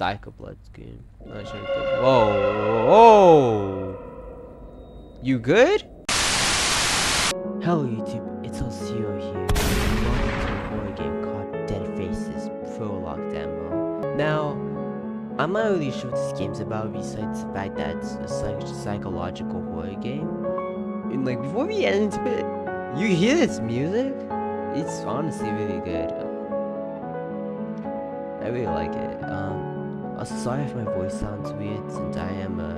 Psycho Blood the- Whoa, whoa! You good? Hello YouTube, it's Osio here. Welcome to a horror game called Dead Faces Prologue Demo. Now, I'm not really sure what this game's about besides the fact that it's a psych psychological horror game. And like, before we get into it, you hear this music? It's honestly really good. I really like it. Um, also sorry if my voice sounds weird since I am a,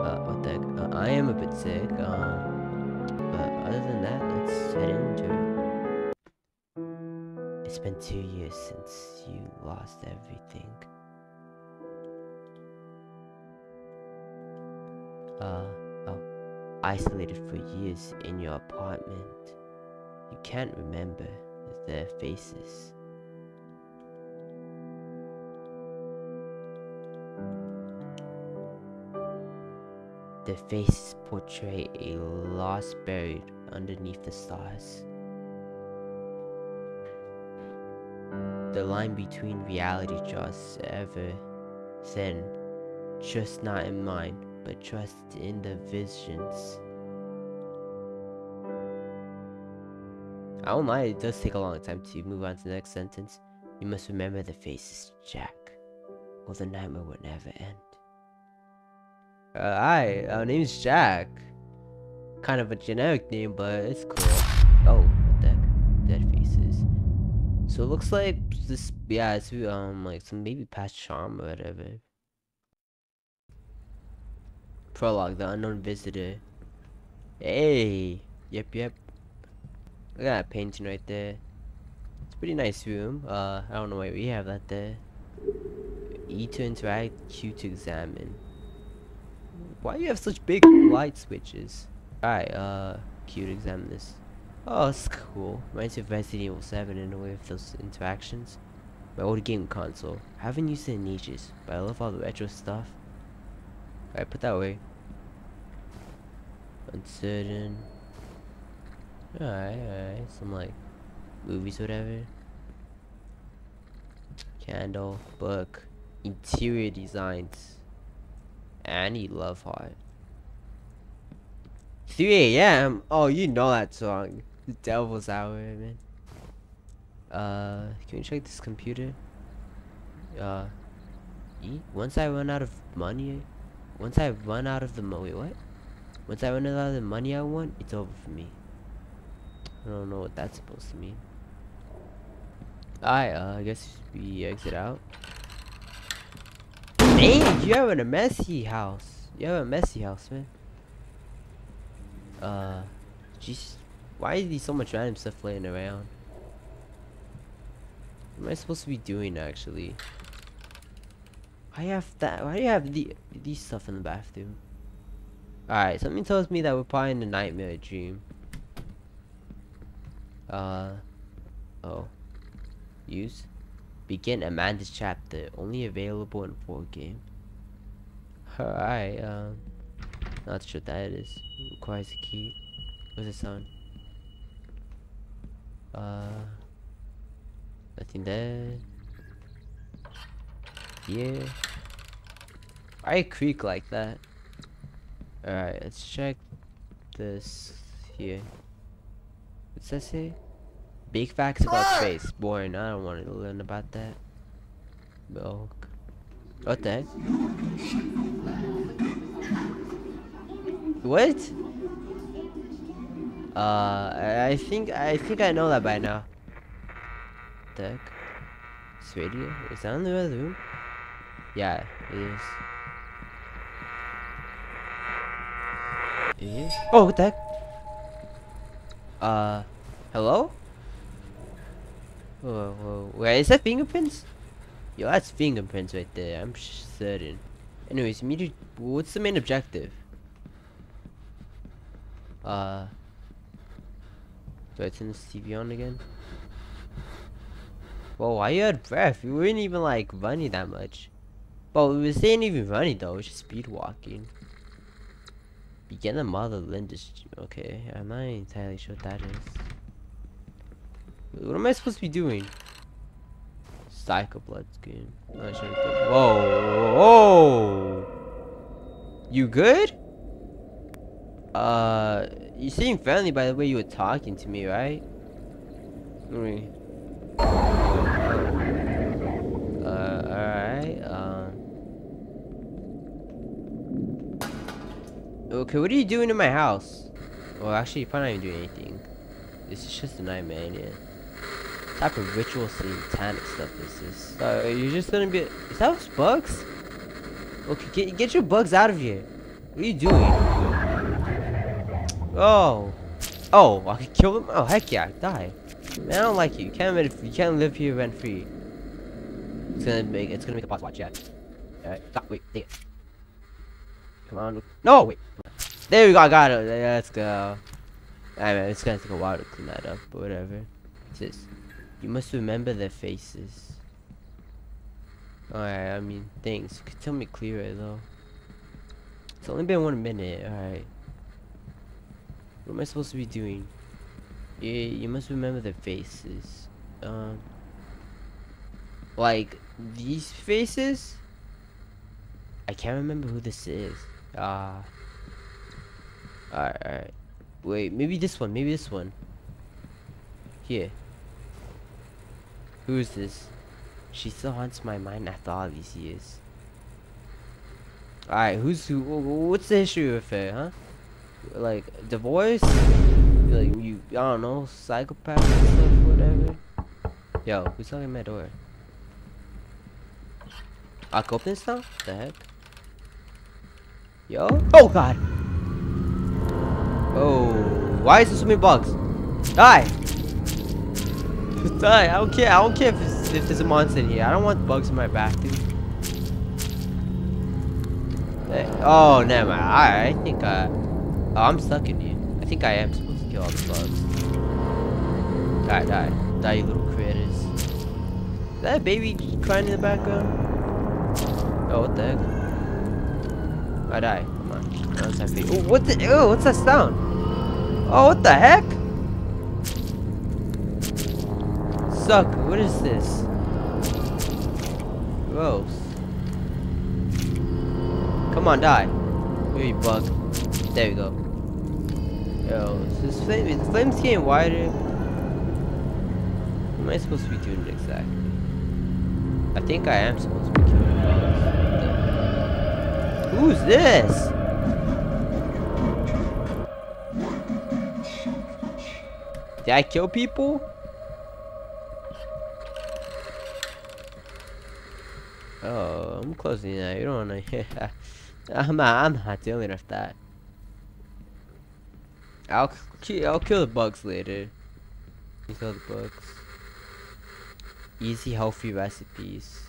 uh, what the, uh, I am a bit sick. Um, but other than that, let's head into it. It's been two years since you lost everything. Uh, oh, isolated for years in your apartment. You can't remember their faces. Their faces portray a lost buried underneath the stars. The line between reality draws ever thin, just not in mine, but trust in the visions. I don't it does take a long time to move on to the next sentence. You must remember the faces, Jack, or the nightmare would never end. Uh, hi, our name's Jack. Kind of a generic name, but it's cool. Oh, what the heck? Dead faces. So it looks like this, yeah, it's um like some maybe past charm or whatever. Prologue, the unknown visitor. Hey, yep, yep. Look at that painting right there. It's a pretty nice room. Uh, I don't know why we have that there. E to interact, Q to examine. Why do you have such big light switches? Alright, uh, cute, examine this. Oh, that's cool. Reminds me of Resident Evil 7 in a way with those interactions. My old game console. I haven't used it in ages, but I love all the retro stuff. Alright, put that away. Uncertain. Alright, alright. Some like movies, whatever. Candle, book, interior designs. Annie Love Heart. 3 a.m. Oh, you know that song. The Devil's Hour, man. Uh, can we check this computer? Uh, once I run out of money, once I run out of the mo- wait, what? Once I run out of the money I want, it's over for me. I don't know what that's supposed to mean. Alright, uh, I guess we exit out. You have a messy house. You have a messy house, man. Uh, jeez, why is there so much random stuff laying around? What am I supposed to be doing, actually? Why have that? Why do you have the these stuff in the bathroom? Alright, something tells me that we're probably in a nightmare dream. Uh, oh. Use. Begin Amanda's chapter. Only available in 4 game. Alright, um. Not sure what that is. Requires a key. What's the sound? Uh. Nothing there. Yeah. Why creak like that? Alright, let's check this here. What's that say? Big facts about space. Boring. I don't want to learn about that. Milk. What the heck? What? Uh, I think I think I know that by now. Heck? This radio? Is that in the other room? Yeah, it is. It is? Oh, what the heck? Uh, hello? Whoa, whoa, wait, is that fingerprints? Yo, that's fingerprints right there, I'm certain. Anyways, what's the main objective? Uh, do I turn this TV on again? Whoa, why you had breath? You weren't even like running that much. But we wasn't even running though, it was just speed walking. Begin the mother Linda's. Okay, I'm not entirely sure what that is. What am I supposed to be doing? Psycho Blood Scheme. Not sure Whoa, whoa! You good? Uh, you seem friendly by the way you were talking to me, right? Mm. Uh, alright, um. Okay, what are you doing in my house? Well, actually, you're probably not even doing anything. This is just a nightmare, yeah. Type of ritual satanic stuff is this? Uh, you're just gonna be. Is that bugs? Okay, get, get your bugs out of here. What are you doing? Oh. Oh, I can kill them? Oh, heck yeah, die. Man, I don't like you. You can't, live- you can't live here rent free. It's gonna make it's gonna make a boss watch, yeah. Alright, stop, wait, take it. Come on. No, wait. There we go, I got it. Let's go. Alright, man, it's gonna take a while to clean that up, but whatever. What's this? You must remember their faces. Alright, I mean, thanks. You could tell me clearer, though. It's only been one minute, alright. What am I supposed to be doing? Yeah, you must remember their faces. Um, like these faces. I can't remember who this is. Ah. alright, alright. Wait, maybe this one. Maybe this one. Here. Who is this? She still haunts my mind after all these years. Alright, who's who? What's the issue with her, huh? Like divorce? Like you, I don't know, psychopath and stuff, whatever. Yo, who's talking my door? I can open this now? The heck? Yo? Oh god! Oh, why is there so many bugs? Die! Die! I don't care. I don't care if, if there's a monster in here. I don't want bugs in my back, dude. Eh, Oh, never mind. I, I think I. Oh, I'm stuck in here. I think I am supposed to kill all the bugs. Die, die. Die, you little critters. Is that a baby crying in the background? Oh, what the heck? I die. Come on. Oh, what the? Ew, what's that sound? Oh, what the heck? Suck. What is this? Gross. Come on, die. Here, you bug. There we go. Yo, is this flame, is the flame's getting wider? What am I supposed to be doing exactly? I think I am supposed to be killing bugs. Who's this? Did I kill people? Oh, I'm closing that. You don't wanna. I'm not. I'm not dealing with that. I'll I'll kill the bugs later. You kill the bugs. Easy, healthy recipes.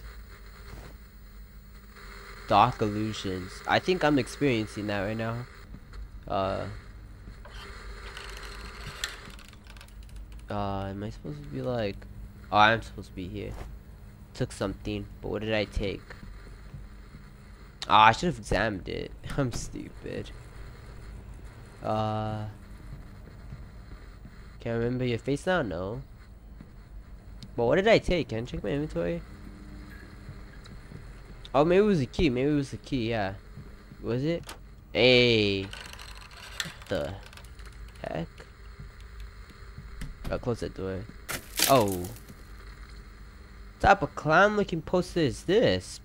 Dark illusions. I think I'm experiencing that right now. Uh. Uh, am I supposed to be like? Oh, I'm supposed to be here. Took something, but what did I take? Oh, I should have examined it. I'm stupid. Uh. Can I remember your face now? No. But what did I take? Can I check my inventory? Oh, maybe it was a key. Maybe it was a key, yeah. Was it? Hey. What the heck? I'll close that door. Oh. Type of clown looking poster is this?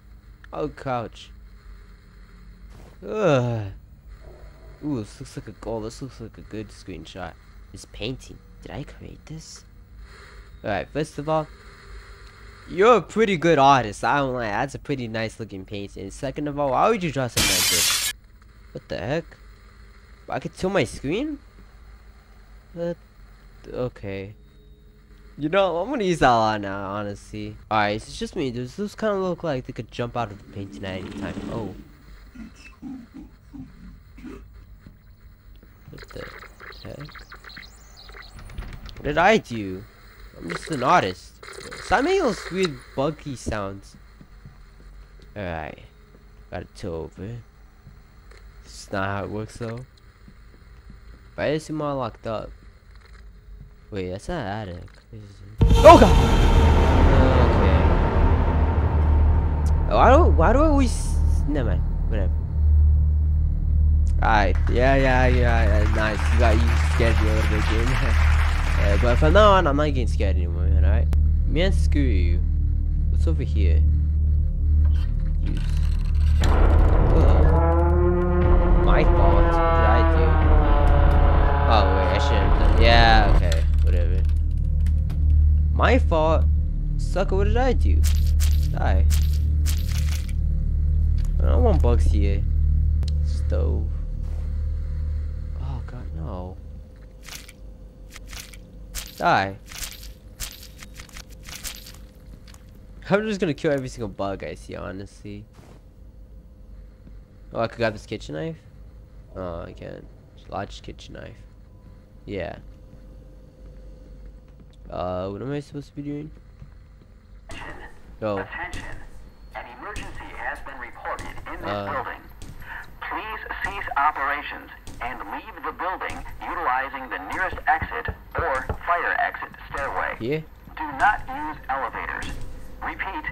Oh, couch. Ugh. Ooh, this looks like a goal. This looks like a good screenshot. This painting. Did I create this? Alright, first of all, you're a pretty good artist. I don't lie. That's a pretty nice looking painting. Second of all, why would you draw something like this? What the heck? I could tilt my screen? What? Okay. You know, I'm gonna use that a lot now, honestly. Alright, it's just me. Does this kind of look like they could jump out of the painting at any time? Oh. What the heck? What did I do? I'm just an artist. Stop making those weird buggy sounds. Alright. Got it to over. It's not how it works though. Why is it more locked up? Wait, that's not attic. Oh god! Okay. Why do why do I always never mind. Whatever. Alright, yeah, yeah, yeah, yeah, nice. You got you scared me a little bit, game. uh, but from now on, I'm not getting scared anymore, man. Alright, man, screw you. What's over here? Use. My fault. What did I do? Oh wait, I shouldn't have done. Yeah. My fault. Sucker, what did I do? Die. I don't want bugs here. Stove. Oh god, no. Die. I'm just gonna kill every single bug I see, honestly. Oh, I could grab this kitchen knife? Oh, I can't. Large kitchen knife. Yeah. Uh, what am I supposed to be doing? Go. Attention. An emergency has been reported in this uh, building. Please cease operations and leave the building utilizing the nearest exit or fire exit stairway. Yeah. Do not use elevators. Repeat,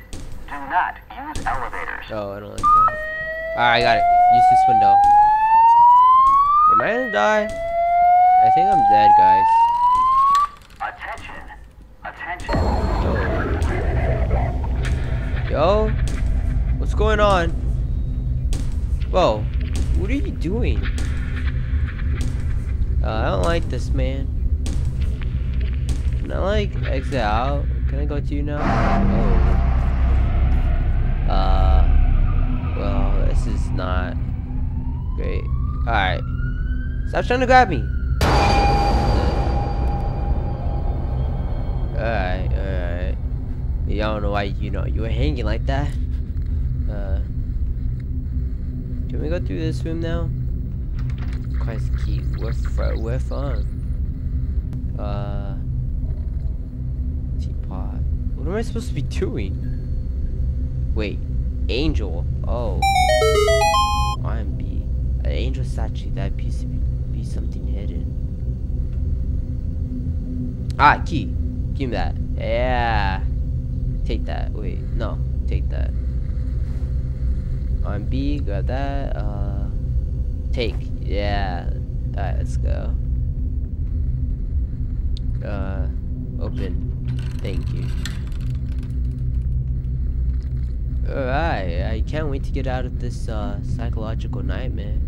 do not use elevators. Oh, I don't like that. Alright, I got it. Use this window. Am I gonna die? I think I'm dead, guys. Yo. What's going on? Whoa. What are you doing? Uh, I don't like this, man. Can I, like, exit out? Can I go to you now? Oh. Uh. Well, this is not great. Alright. Stop trying to grab me. Alright, alright. Yeah, I don't know why, you know, you were hanging like that. Uh. Can we go through this room now? Christ key. We're, we're fun. Uh. Teapot. What am I supposed to be doing? Wait. Angel. Oh. RMB. An angel statue. That piece be something hidden. Ah, key. Give me that. Yeah. Take that. Wait. No. Take that. RMB. Got that. Uh. Take. Yeah. Alright, let's go. Uh. Open. Thank you. Alright, I can't wait to get out of this uh, psychological nightmare.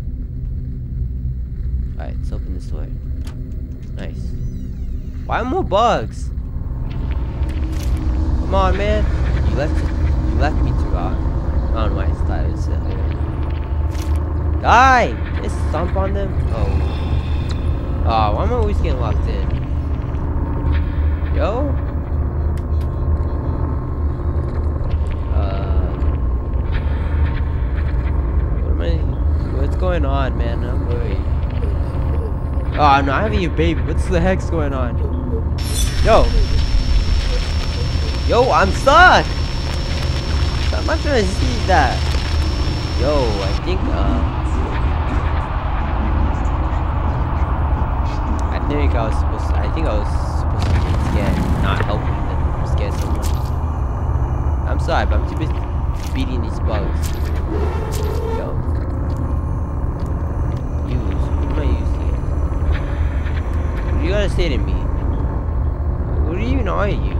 Alright, let's open this door. Nice. Why more bugs? Come on, man. You left you left me too hard. I don't know why I started to Die! Just stomp on them? Oh. Oh, why am I always getting locked in? Yo? Uh What am I what's going on, man? I'm worried. Oh, no, I have a baby. What's the heck's going on? Yo. Yo, I'm stuck. I'm not trying to see that. Yo, I think, uh... I think I was supposed to, I think I was supposed to be scared, not helping them scare someone. I'm sorry, but I'm too busy beating these bugs. Yo. You gotta say to me. What even are you?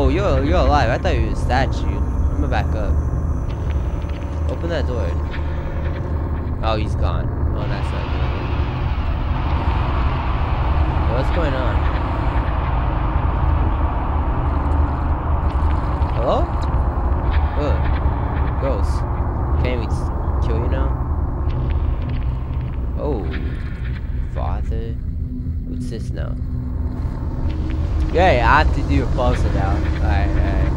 Oh, you're you're alive. I thought you were a statue. I'm gonna back up. Open that door. Oh, he's gone. Oh, that's not good. What's going on? Hello? Oh, ghost. Can't we kill you now? Oh father. What's this now? Yeah, I have to do a puzzle now. Alright, alright.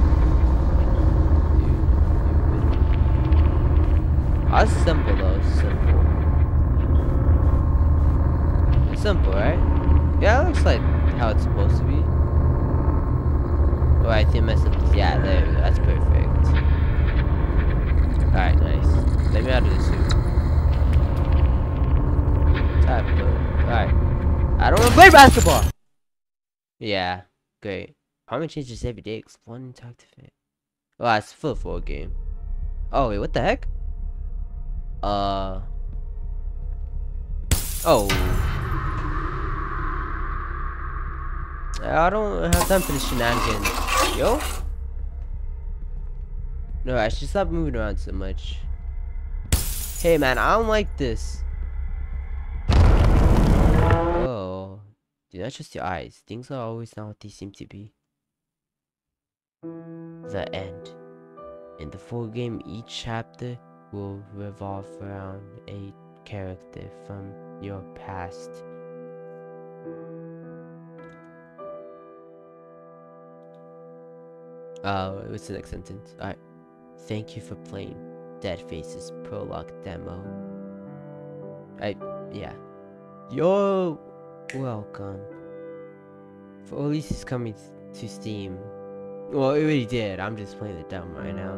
That's simple though, simple. It's simple, right? Yeah, it looks like how it's supposed to be. Oh, I think mess up this. Yeah, there we go. That's perfect. Alright, nice. Let me out of this suit. Alright. I don't want to play basketball! Yeah, great. Harmon changes every day. And talk to fit. Oh, for a game. Oh wait, what the heck? Uh. Oh. I don't have time for the shenanigans. Yo? No, I should stop moving around so much. Hey man, I don't like this. Do not trust your eyes. Things are always not what they seem to be. The end. In the full game, each chapter will revolve around a character from your past. Uh, what's the next sentence? Alright. Thank you for playing Dead Faces Prologue Demo. I, yeah. You're welcome. For at least it's coming to Steam. Well, it already did. I'm just playing the demo right now.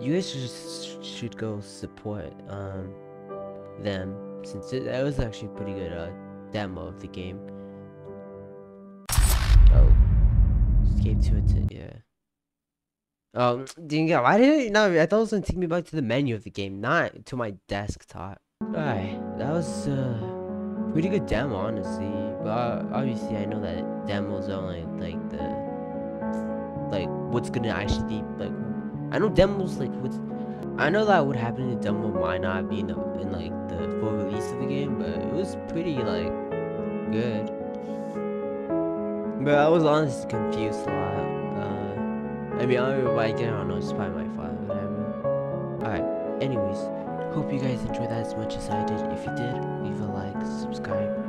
You guys just should go support um them since it, that was actually pretty good uh, demo of the game. Oh, escape to it. Yeah. Um, dang why did it? No, I thought it was gonna take me back to the menu of the game, not to my desktop. Alright, that was uh pretty good demo, honestly. But uh, obviously, I know that demos are only like the like what's gonna actually like. I know demos like what's. I know that what happened in the demo might not be in, the, in like the full release of the game, but it was pretty like good. But I was honestly confused a lot. I mean, I don't know, it's probably my fault, whatever. Alright, anyways, hope you guys enjoyed that as much as I did. If you did, leave a like, subscribe,